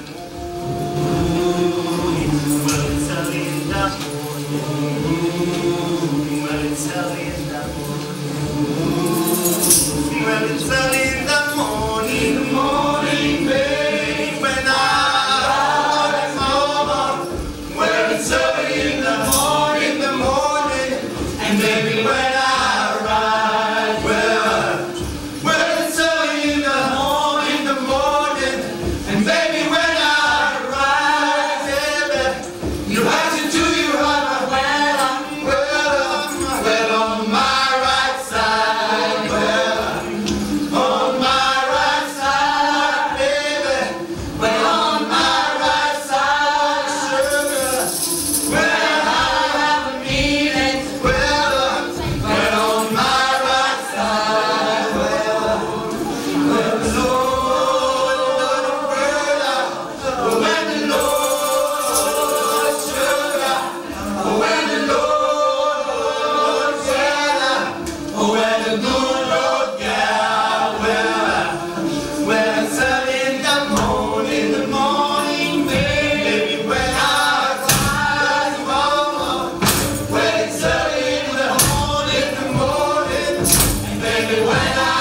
i'm Smelling the morning, smelling the morning. baby, when I